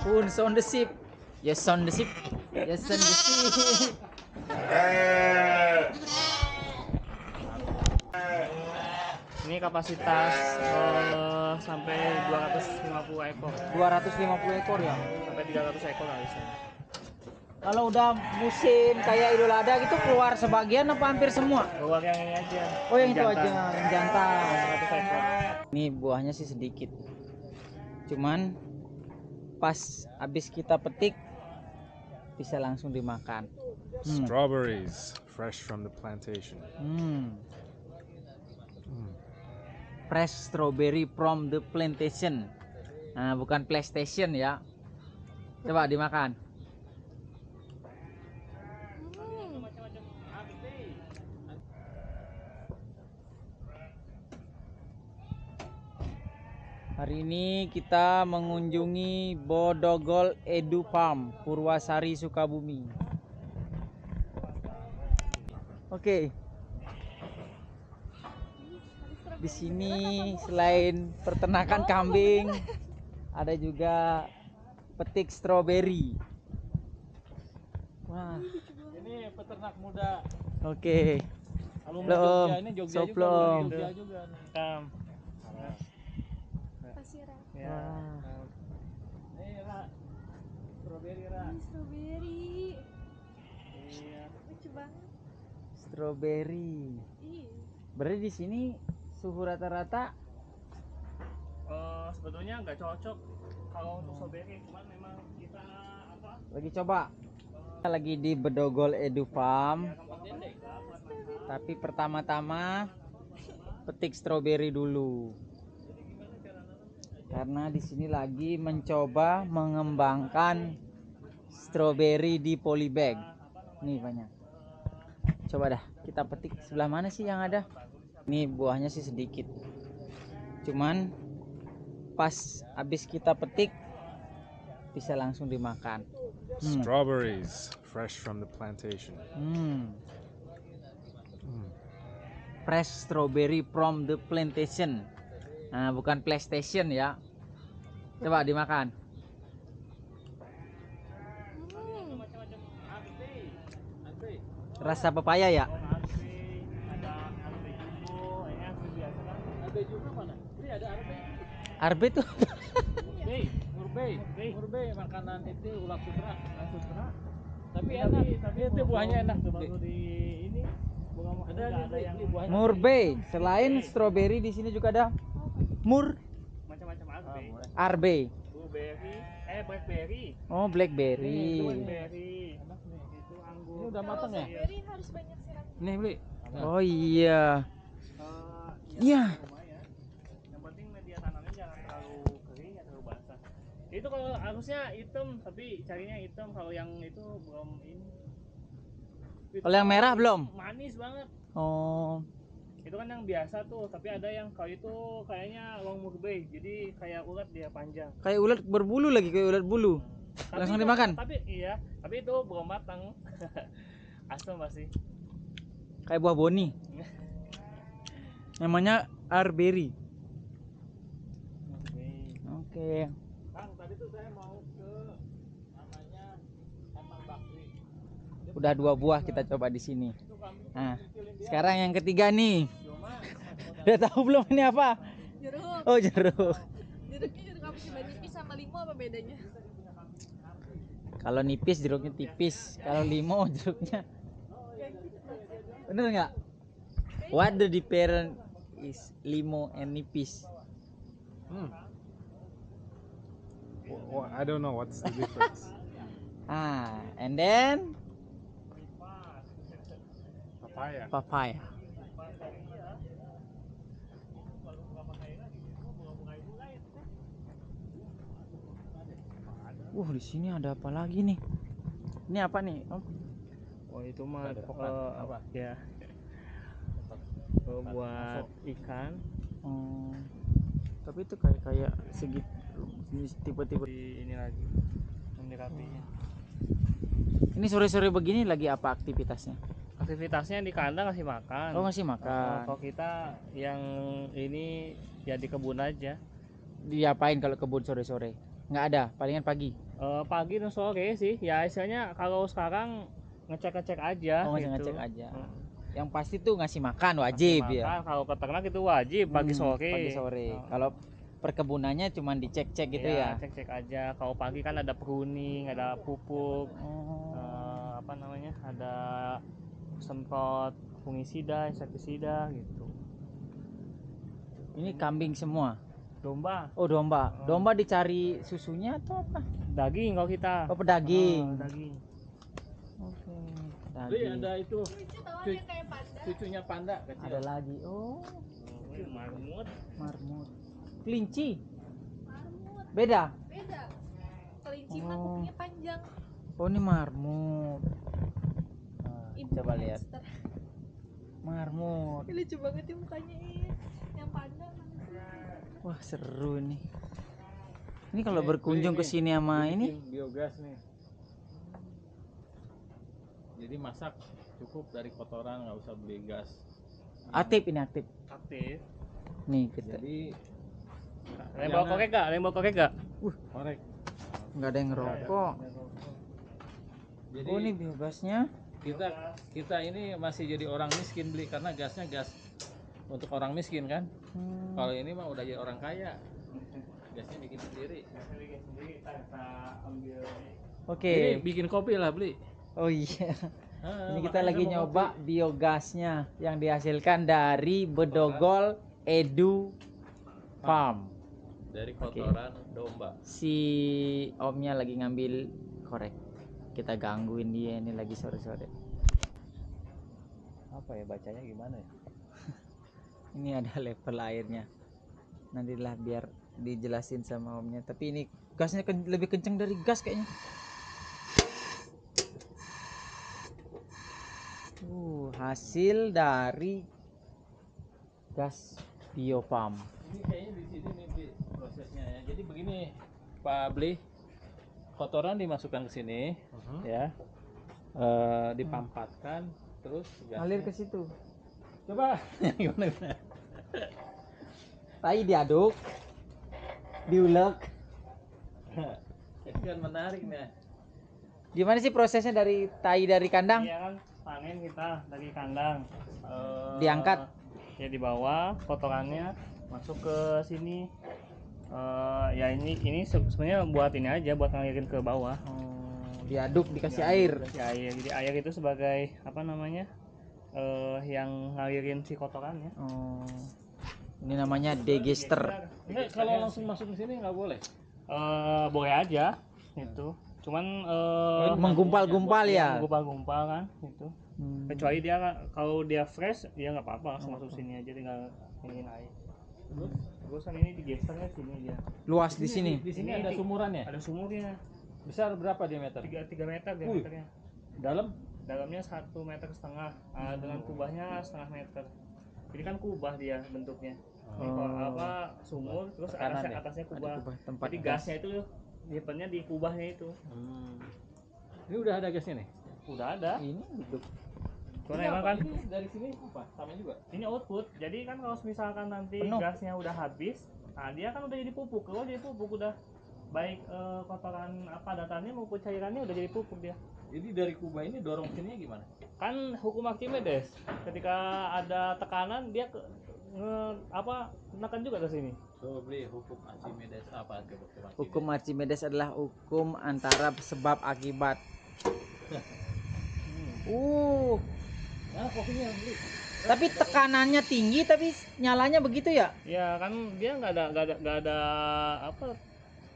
Spoons on the ship. Yes on the ship. Yes on the ship. Ini kapasitas eh, sampai 250 ekor 250 ekor ya. sampai 300 ekor lah bisa. Kalau udah musim kayak Idul Adha gitu keluar sebagian apa hampir semua? Keluar yang ini aja. Oh yang itu jantan. aja, yang jantan. 100 ekor. Ini buahnya sih sedikit. Cuman pas habis kita petik bisa langsung dimakan. Hmm. Strawberries, fresh from the plantation. Hmm. Mm. Fresh strawberry from the plantation. Nah, bukan PlayStation ya. Coba dimakan. Hari ini kita mengunjungi Bodogol Edu Farm, Purwasari, Sukabumi. Oke. Di sini selain peternakan kambing, ada juga petik stroberi. Wah, Ini peternak muda. oke. Alumni Belum. Jogja ini Jogja juga. Soplom. alumni Jogja juga. nih. Ya. Wah. Ini Ra. Strawberry Ra. Ini strawberry. Iya. Lucu banget. Stroberi. Ih. Berarti di sini suhu rata-rata Eh, sebetulnya nggak cocok kalau untuk strawberry, cuman memang kita apa? lagi coba. Kita lagi di Bedogol Edu Farm. Tapi pertama-tama petik stroberi dulu. Karena di sini lagi mencoba mengembangkan stroberi di polybag. Nih banyak. Coba dah, kita petik sebelah mana sih yang ada? Ini buahnya sih sedikit. Cuman pas habis kita petik bisa langsung dimakan. Hmm. Strawberries, fresh from the plantation. Hmm. Mm. Fresh strawberry from the plantation. Nah, bukan PlayStation ya. Coba dimakan. Hmm. Rasa pepaya ya? ada arbe tuh. Murbei, murbei, murbei makanan itu ulat sutra, ulat sutra. Tapi enak, tapi itu buahnya enak baru di ini bunga ada, ada yang buahnya Murbei. Selain strawberry di sini juga ada mur macam-macam arbe. arbe. Blueberry, eh blackberry. Oh, blackberry. Itu blackberry. Itu anggur. Ini udah matang ya? Strawberry harus banyak siram. Nih beli. Oh iya. Eh, Iya. Yang penting media tanamnya jangan terlalu kering atau terlalu basah. Itu kalau harusnya hitam, tapi carinya hitam. Kalau yang itu belum ini. Kalau yang merah belum? Manis banget. Oh. Itu kan yang biasa tuh, tapi ada yang kalau itu kayaknya long murbei. Jadi kayak ulat dia panjang. Kayak ulat berbulu lagi, kayak ulat bulu. Tapi Langsung itu- dimakan? Tapi iya, tapi itu belum matang. Asam pasti. Kayak buah boni. Namanya arbery. Oke. Kang, tadi tuh saya mau ke namanya Bakri. Udah dua buah kita coba di sini. Nah, sekarang yang ketiga nih. Udah tahu belum ini apa? Jeruk. Oh, jeruk. Jeruknya jeruk apa sih? Nipis sama limo apa bedanya? Kalau nipis jeruknya tipis. Kalau limo jeruknya. Bener nggak? What the difference is limo and nipis? Mm. Wh- wh- I don't know what's the difference. Ah, and then Papaya. papaya. Uh, di sini ada apa lagi nih? Ini apa nih? Om? Oh itu mah pokok apa? ya Oh, buat ikan Oh, tapi itu kayak kayak segi tipe-tipe. di ini lagi yang dirapiin. Ini sore-sore begini lagi apa aktivitasnya? Aktivitasnya di kandang ngasih makan. Oh, ngasih makan. kalau kita yang ini ya di kebun aja. Diapain kalau kebun sore-sore? Nggak ada palingan pagi. Eh, pagi dan sore sih. Ya istilahnya kalau sekarang ngecek ngecek aja oh gitu. ngecek aja. Hmm. yang pasti tuh ngasih makan wajib Makan, ya. Kalau peternak itu wajib pagi Hmm, sore. pagi sore. Oh. kalau perkebunannya cuma dicek-cek gitu ya? cek cek aja. Kalau pagi kan ada pruning ada pupuk oh. eh, apa namanya ada semprot fungisida insektisida gitu. Ini kambing semua domba oh domba Oh. domba dicari susunya atau apa daging kalau kita oh pedaging Oh, daging oke Beli daging ada itu kayak panda. cucunya panda kecil. ada lagi oh Oh, ini marmut marmut kelinci Marmut. beda Beda. Kelinci mah Oh. kupingnya panjang. oh ini marmut Nah, Ibu coba lihat marmut Ih, Lucu banget ya mukanya Ih. Yang panda. Wah seru nih ini kalau berkunjung ke sini sama ini? biogas nih. Jadi masak cukup dari kotoran nggak usah beli gas. aktif ini aktif. Aktif. Nih kita. Jadi ada yang bawa korek gak ada yang bawa korek gak korek. nggak ada yang ngerokok Jadi oh ini biogasnya kita kita ini masih jadi orang miskin beli karena gasnya gas untuk orang miskin kan. Hmm. Kalau ini mah udah jadi orang kaya. Gasnya bikin sendiri. oke Ini bikin kopi lah beli. oh iya Ah, ini kita lagi nyoba biogasnya yang dihasilkan dari bedogol edu farm kopi. dari kotoran domba. si omnya lagi ngambil korek kita gangguin dia ini lagi sore-sore Apa ya bacanya gimana ya? Ini ada level airnya. Nantilah biar dijelasin sama omnya. Tapi ini gasnya ken- lebih kenceng dari gas kayaknya. Uh hasil dari gas biopam Ini kayaknya di sini nih prosesnya ya. Jadi begini Pak Bli, kotoran dimasukkan ke sini ya, Eh, dipampatkan terus gasnya- ngalir ke situ Coba. Gimana gimana? tai diaduk diulek. Kan menarik nih. gimana sih prosesnya dari tai dari kandang? Iya kan panen kita dari kandang. Eh, Diangkat? ya di bawah kotorannya masuk ke sini. Eh, ya ini ini se- sebenarnya buat ini aja buat ngalirin ke bawah. Oh, diaduk dikasih Ya, air dikasih air. Jadi air itu sebagai apa namanya eh yang ngalirin si kotorannya oh. Ini namanya degester Enggak, kalau langsung masuk ke sini nggak boleh. eh boleh aja itu cuman eh menggumpal-gumpal ya? gumpal-gumpal kan itu Hmm. kecuali dia kalau dia fresh dia nggak apa-apa langsung masuk sini aja tinggal ingin air terus terusan ini digesernya sini aja. Luas di sini. Di sini Ini ada di- sumurannya. ada sumurnya. Besar berapa diameter? tiga tiga meter diameternya. Dalam dalamnya satu meter setengah ah, dengan kubahnya setengah meter jadi kan kubah dia bentuknya Ini Oh. kalau apa sumur terus Tekanan atasnya ya? atasnya Ada kubah kubah tempat jadi gas. gasnya itu dipennya di kubahnya itu Hmm. Ini udah ada gasnya nih. udah ada ini hidup Ini emang kan Ini dari sini apa? Sama juga. ini output jadi kan kalau misalkan nanti Penuh. gasnya udah habis nah dia kan udah jadi pupuk kalau jadi pupuk udah baik eh, kotoran apa datarnya maupun cairannya udah jadi pupuk dia Jadi dari kubah ini dorong sininya gimana? kan hukum Archimedes ketika ada tekanan dia ke, nge- apa menekan juga ke sini. Beli hukum Archimedes apa? Hukum Archimedes? hukum Archimedes adalah hukum antara sebab akibat. Uh. Nah, kopinya beli. tapi tekanannya tinggi tapi nyalanya begitu ya? Ya kan dia nggak ada nggak ada nggak ada apa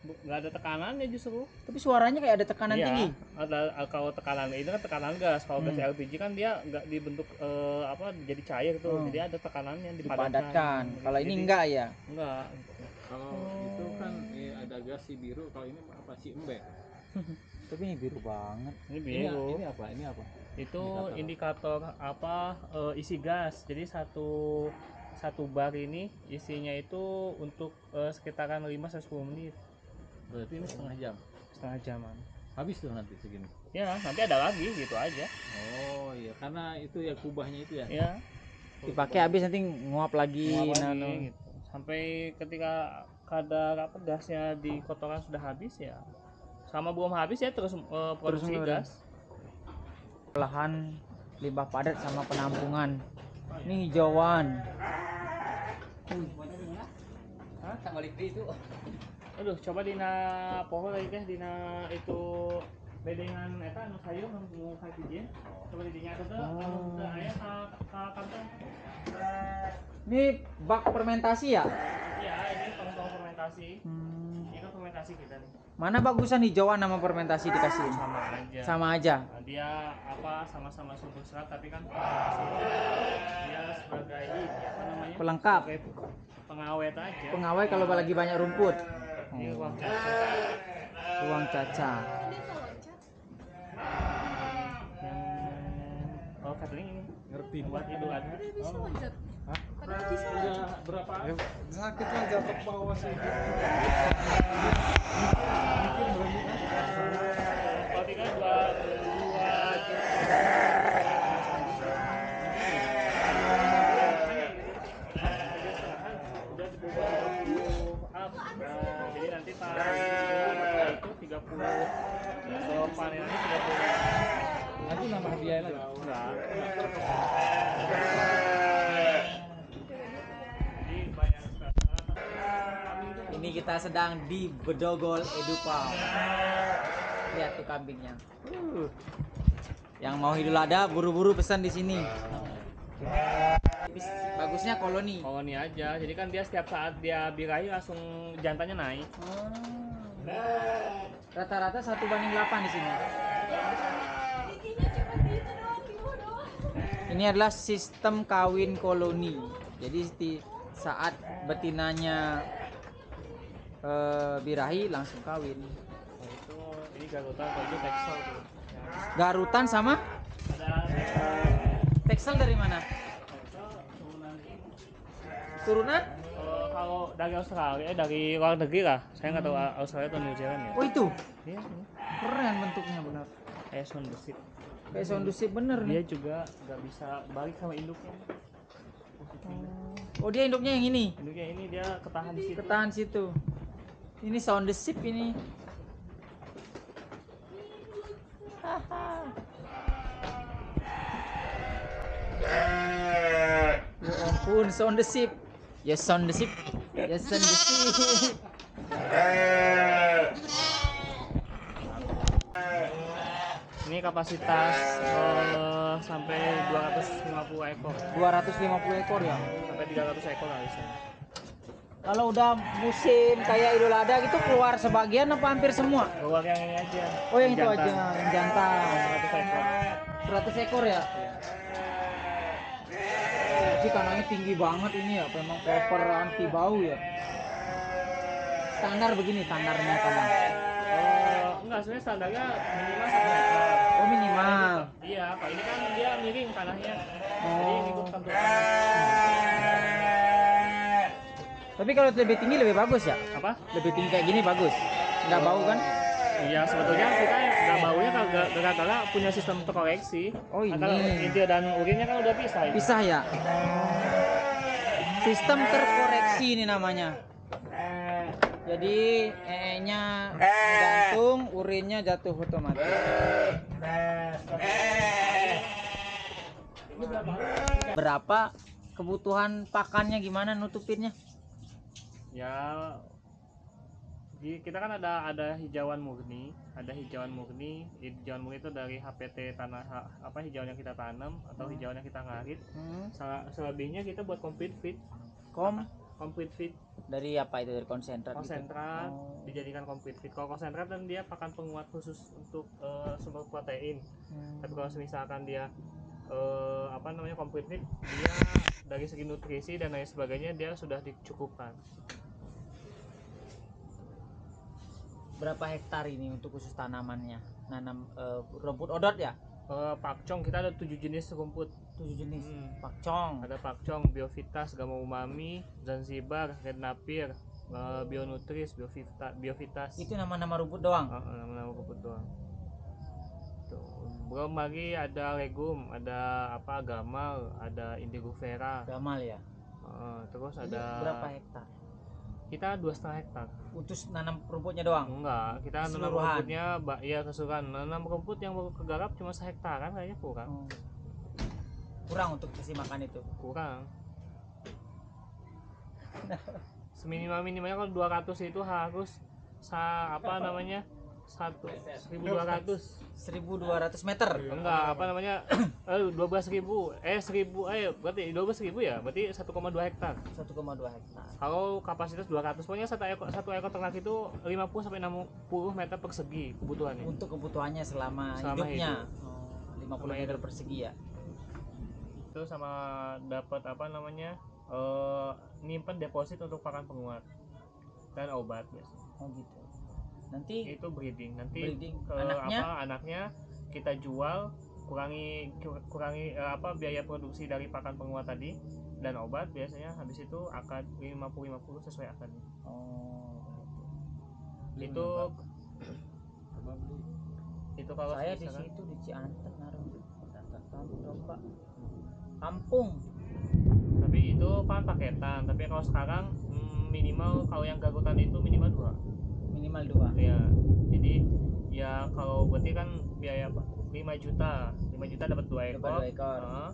nggak ada tekanannya justru tapi suaranya kayak ada tekanan Iya, tinggi ada kalau tekanan itu kan tekanan gas kalau gas Hmm. LPG kan dia nggak dibentuk eh, apa jadi cair tuh Hmm. jadi ada tekanannya dipadatkan kalau ini enggak ya enggak Kalau itu kan eh, ada gas si biru, kalau ini apa si embek? tapi ini biru banget ini Ini, biru ini apa? Ini apa? itu Indikator. indikator apa eh, isi gas jadi satu satu bar ini isinya itu untuk eh, sekitaran 5 sampai 10 menit Berarti ini setengah jam. setengah jaman Habis tuh nanti segini. ya nanti ada lagi gitu aja Oh iya, karena itu ya kubahnya itu ya. ya dipakai habis nanti nguap lagi nguap lagi, nano gitu. sampai ketika kadar apa gasnya di kotoran sudah habis ya sama belum habis ya terus eh, produksi ngeluarin. gas lahan limbah padat sama penampungan ini hijauan Hah? Sama itu. Aduh coba dina pohon lagi teh dina itu bedengan eta anu sayur anu nu kajian coba di dinya tuh anu teu aya ka ka kantong ini bak fermentasi ya? Iya ini tong-tong fermentasi. Hmm, ini kan fermentasi kita nih. Mana bagusan hijauan nama fermentasi dikasihin sama aja. Sama aja? Nah, dia apa sama-sama sumber serat tapi kan dia sebagai apa namanya? Pelengkap. sebagai pengawet aja. Pengawai kalau lagi banyak rumput Ini Oh, ruang caca ruang caca Dia tahu loncat. yang oh catering ini Ngerti. buat idul adha. Hah? Bisa loncat. Udah berapa? sakit lah jatuh ke bawah sih kalau tiga dua dua jadi nanti pas itu 30 kalau panennya 30 Nanti nambah hadiah lagi. enggak ini kita sedang di Bedogol Edupal lihat tuh kambingnya Uh. yang mau idul adha buru-buru pesan di sini Bis- bagusnya koloni. Koloni aja. Jadi kan dia setiap saat dia birahi langsung jantannya naik. Rata-rata satu banding 8 di sini. Ini adalah sistem kawin koloni. Jadi di saat betinanya eh, birahi langsung kawin. Itu ini garutan texel tuh. Garutan sama? Ada teksel dari mana turunan? Kalau kalau dari Australia eh dari luar negeri lah. Saya nggak tahu Australia atau New Zealand ya. Oh itu? Iya ini. keren bentuknya benar. Kayak sound besit kayak sound dusip bener dia nih. juga nggak bisa balik sama induknya. Oh dia induknya yang ini? Induknya ini dia ketahan di situ. Ketahan situ. Ini sound the ship ini. Ya ampun sound the ya sound the ship. Ya sound the ship. Ini kapasitas eh, sampai 250 ekor. 250 ekor ya? Sampai 300 ekor lah bisa. Kalau udah musim kayak idul adha gitu keluar sebagian apa hampir semua? Keluar yang ini aja. Oh yang itu jantan. aja yang jantan. 100 ekor. 100 ekor ya? jadi kanannya tinggi banget ini ya memang cover anti bau ya. Standar begini standarnya kandang Eh, enggak sebenarnya standarnya minimal satu meter. Oh minimal. Iya kalau ini kan dia miring tanahnya jadi Oh. tentu tanah tapi kalau lebih tinggi lebih bagus ya? Apa? Lebih tinggi kayak gini bagus. Nggak bau kan iya sebetulnya kita nggak baunya gara-gara punya sistem terkoreksi. Oh, ini. Nah, kalau inti dan urinnya kan udah pisah ya? Pisah ya? Sistem terkoreksi ini namanya. Jadi ee-nya gantung urinnya jatuh otomatis. Berapa kebutuhan pakannya gimana nutupinnya? Ya di, kita kan ada ada hijauan murni ada hijauan murni. Hijauan murni itu dari HPT tanah ha- apa hijauan yang kita tanam atau hijauan yang kita ngarit. Hmm. Sel- selebihnya kita buat complete feed. Kom complete feed. Dari apa itu? Dari konsentrat gitu? konsentrat. Oh. dijadikan complete feed. Kalau konsentrat kan dia pakan penguat khusus untuk eh, sumber protein. Hmm. tapi kalau misalkan dia eh, apa namanya complete feed dia dari segi nutrisi dan lain sebagainya dia sudah dicukupkan berapa hektar ini untuk khusus tanamannya? Nanam eh, rumput odot ya? Eh, pakcong kita ada tujuh jenis rumput. Tujuh jenis. Hmm. pakcong ada pakcong biovitas gama umami zanzibar red napir eh, bionutris biovita biovitas. Itu nama-nama rumput doang? Ah, nama-nama rumput doang. Tuh. belum lagi ada legum ada apa gamal ada indigofera gamal ya? Eh, terus ada berapa hektar kita dua setengah hektar Untuk nanam rumputnya doang. enggak kita nanam rumputnya ba- ya keseluruhan nanam rumput yang baru kegarap cuma sehektaran kayaknya kurang Oh. Kurang untuk kasih makan itu. kurang seminimal minimalnya kalau 200 itu harus sa apa namanya satu 1200 1200 meter. enggak apa namanya eh 12.000 eh 1000 eh berarti 12.000 ya berarti 1,2 hektar 1,2 hektar. kalau kapasitas 200 pokoknya satu ekor satu ekor ternak itu 50 sampai 60 meter persegi kebutuhannya Untuk kebutuhannya selama, Selama hidupnya. hidup. Oh, 50 Selama meter hidup. persegi ya. itu sama dapat apa namanya eh nyimpen deposit untuk pakan penguat dan obat biasanya Oh gitu. Nanti itu breeding. Nanti breeding. ke anaknya? apa anaknya kita jual kurangi kur- kurangi eh, apa biaya produksi dari pakan penguat tadi dan obat biasanya habis itu akad 50 50 sesuai akadnya. Oh. itu itu kalau Saya di situ di Cianten naruh kampung domba. Kampung. tapi itu kan paketan. Tapi kalau sekarang mm, minimal kalau yang garutan itu minimal dua Minimal dua. ya jadi ya kalau berarti kan biaya apa 5 juta 5 juta dapat dua Dapat ekor dua ekor. Heeh.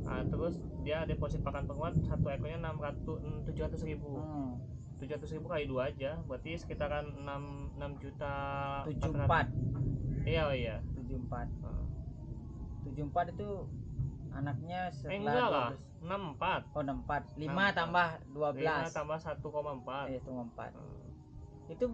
Nah, terus dia deposit pakan penguat satu ekornya 600 tujuh ratus ribu Hmm. tujuh ratus ribu kali dua aja berarti sekitaran 6 6 juta 74. iya oh iya 74. Heeh. 74 itu anaknya eh setelah enggak lah 12. 64 Oh 64. 5 64. tambah 5 12. tambah 1,4 Eh, itu 4. Heeh. Itu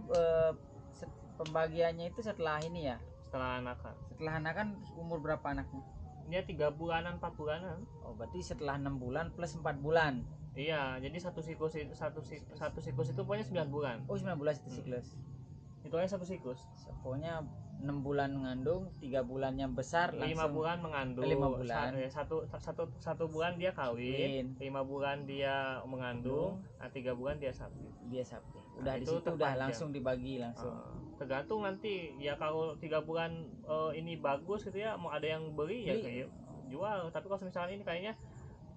set- pembagiannya itu setelah ini ya. setelah anakan Setelah anak kan umur berapa anaknya? dia tiga bulanan empat bulanan Oh, berarti setelah 6 bulan plus 4 bulan. iya jadi satu siklus itu satu sik- satu siklus itu pokoknya 9 bulan Oh, 9 bulan itu Hmm. siklus. itu aja satu siklus Pokoknya 6 bulan mengandung, 3 bulannya besar lima bulan mengandung Lima bulan. Eh, satu satu satu bulan dia kawin Kawin. lima bulan dia mengandung nah, tiga bulan dia sapi dia sapi. Udah Nah, di itu situ udah langsung dibagi langsung. Uh, tergantung nanti ya kalau tiga bulan eh, ini bagus gitu ya mau ada yang beli ya kayak jual tapi kalau misalnya ini kayaknya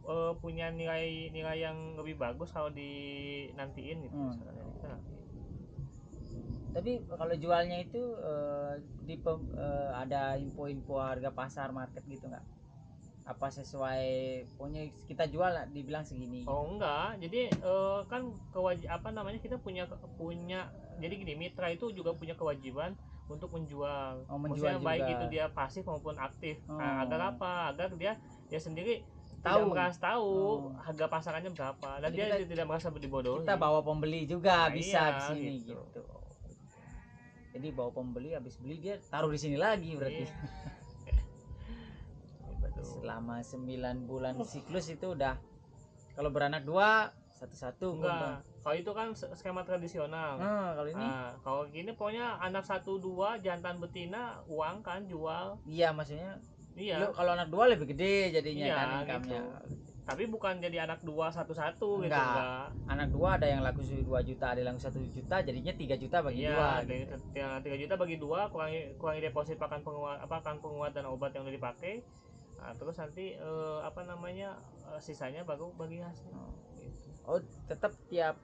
eh, punya nilai nilai yang lebih bagus kalau di nantiin gitu Hmm. misalnya kita. Tapi kalau jualnya itu eh, di eh, ada info-info harga pasar market gitu nggak? Apa sesuai pokoknya kita jual lah, dibilang segini. Oh enggak, jadi eh, kan kewajib apa namanya kita punya punya jadi gini mitra itu juga punya kewajiban untuk menjual. Oh, menjual Maksudnya baik juga. itu dia pasif maupun aktif. Oh. Nah, agar apa? Agar dia dia sendiri Tahu. tidak merasa tahu Oh. harga pasarannya berapa dan Jadi dia kita- tidak merasa dibodohi. kita bawa pembeli juga Nah, bisa iya, di sini gitu. gitu. Jadi bawa pembeli habis beli dia taruh di sini lagi berarti. Iya. Betul. Selama 9 bulan siklus itu udah kalau beranak dua satu-satu Enggak, kalau itu kan skema tradisional. Nah, kalau ini Nah, kalau gini pokoknya anak satu dua jantan betina uang kan jual. iya maksudnya Iya. lu kalau anak dua lebih gede jadinya Iya, kan income-nya. tapi bukan jadi anak dua satu satu gitu Enggak. Anak dua ada yang laku 2 juta, ada yang laku 1 juta, jadinya 3 juta bagi iya dua. gitu. yang tiga juta bagi dua kurangi kurangi deposit pakan penguat apa pakan penguat dan obat yang udah dipakai nah, terus nanti eh, apa namanya eh, sisanya baru bagi hasil Oh. gitu. Oh, tetap tiap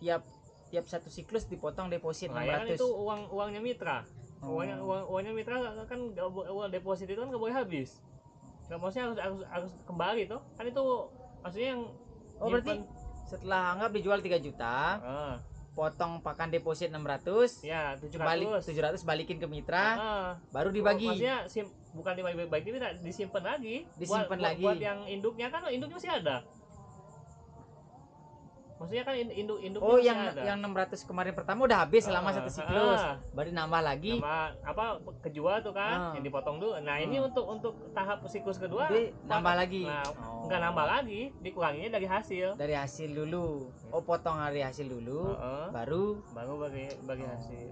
tiap tiap satu siklus dipotong deposit nah, ya kan 600. itu uang uangnya mitra Oh. uangnya uang, uangnya mitra kan uang deposit itu kan nggak boleh habis nggak maksudnya harus, harus harus kembali tuh kan itu maksudnya yang Oh, berarti setelah anggap dijual 3 juta, ah, potong pakan deposit 600, ya tujuh balik ratus 700 balikin ke mitra, Ah, baru dibagi. Maksudnya sim, bukan dibagi bagi disimpan lagi. Disimpan buat, lagi. Buat, buat yang induknya kan induknya masih ada. Maksudnya kan ind- induk induknya Oh, yang ada. yang 600 kemarin pertama udah habis selama Ah, satu siklus. ah. Baru nambah lagi. Sama apa kejual tuh kan Ah. yang dipotong dulu. Nah, ini Ah. untuk untuk tahap siklus kedua Jadi nambah lagi. Nah, Oh. enggak nambah lagi, dikuranginya dari hasil. Dari hasil dulu. Oh, potong dari hasil dulu, Heeh. baru baru bagi bagi hasil.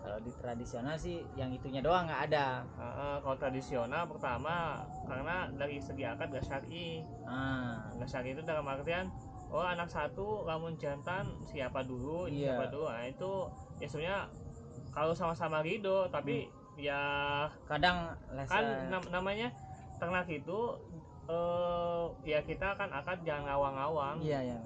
Kalau di tradisional sih yang itunya doang nggak ada. Heeh, kalau tradisional pertama karena dari segi akad gak syar'i. Ah, Nggak syar'i itu dalam artian oh anak satu lamun jantan siapa dulu Iya. siapa dulu nah itu ya sebenarnya kalau sama-sama ridho tapi ya kadang lesa kan nam- namanya ternak itu eh ya kita kan akad jangan ngawang-ngawang Iya ya.